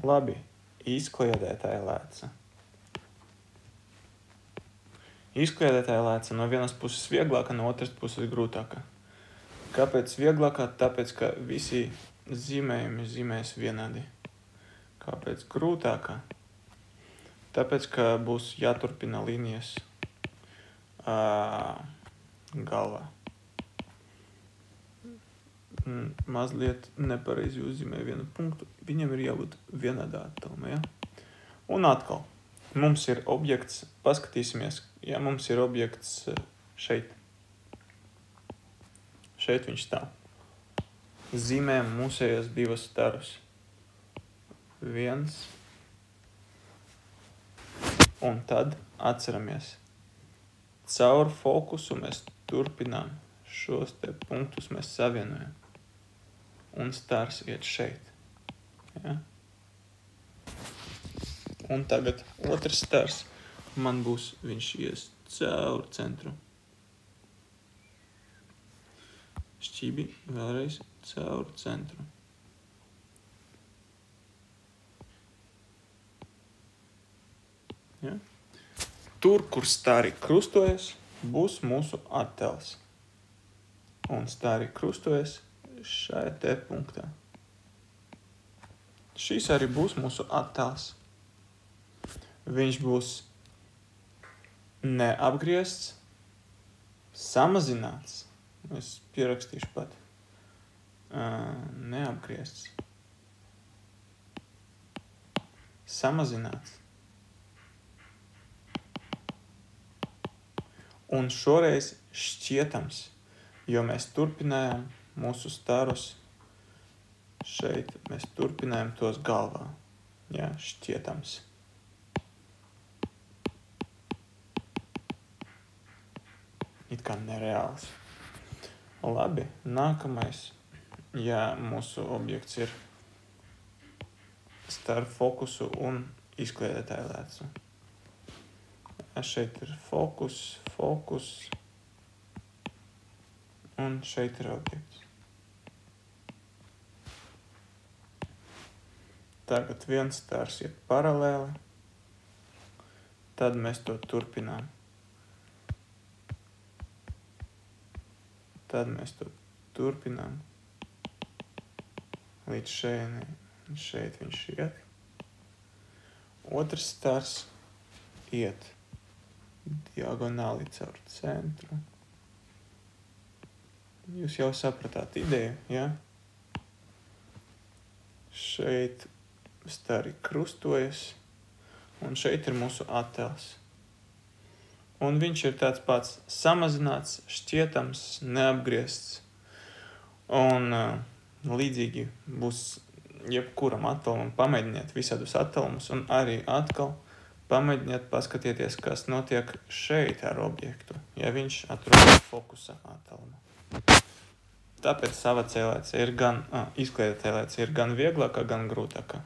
Labi, izkliedētāja lēca. Izkliedētāja lēca no vienas puses vieglāka, no otras puses grūtāka. Kāpēc vieglākā? Tāpēc, ka visi zīmējumi zīmēs vienādi. Kāpēc grūtākā? Tāpēc, ka būs jāturpina līnijas uh, galvā. Mm, mazliet nepareizi uzzīmē vienu punktu. Viņam ir jābūt vienādā attālumā. Ja? Un atkal, mums ir objekts, paskatīsimies, ja mums ir objekts šeit. Šeit viņš stāv. Zīmējam mūsējos divas starus. Viens. Un tad atceramies. Caur fokusu mēs turpinām šos te punktus mēs savienojam. Un stars iet šeit. Ja? Un tagad otrs stars man būs, viņš ies caur centru. Šķībi vēlreiz caur centru. Ja? Tur, kur stari krustojas, būs mūsu attēls. Un stari krustojas šajā te punktā. Šis arī būs mūsu attēls. Viņš būs neapgriezts, samazināts. Es pierakstīšu pat. Uh, neapgriezts. Samazināts. Un šoreiz šķietams, jo mēs turpinājām mūsu starus šeit, mēs turpinājām tos galvā. Jā, šķietams. it kā nereāls. Labi, nākamais. Ja mūsu objekts ir starp fokusu un izkliedētāju lēcu. Šeit ir fokus, fokus, un šeit ir objekts. Tagad viens stars iet paralēli, tad mēs to turpinām. Tad mēs to turpinām līdz šeit, šeit viņš iet. Otrs stars iet diagonāli caur centru. Jūs jau sapratāt ideju, ja? Šeit stari krustojas, un šeit ir mūsu attēls un viņš ir tāds pats samazināts, šķietams, neapgriezts. Un uh, līdzīgi būs jebkuram attēlumam, pamēģiniet visādus attēlumus, un arī atkal pamēģiniet paskatieties, kas notiek šeit ar objektu, ja viņš atrodas fokusa attēlumā. Tāpēc sava cēlēcija ir gan, izkliedēta cēlēcija ir gan vieglākā, gan grūtākā.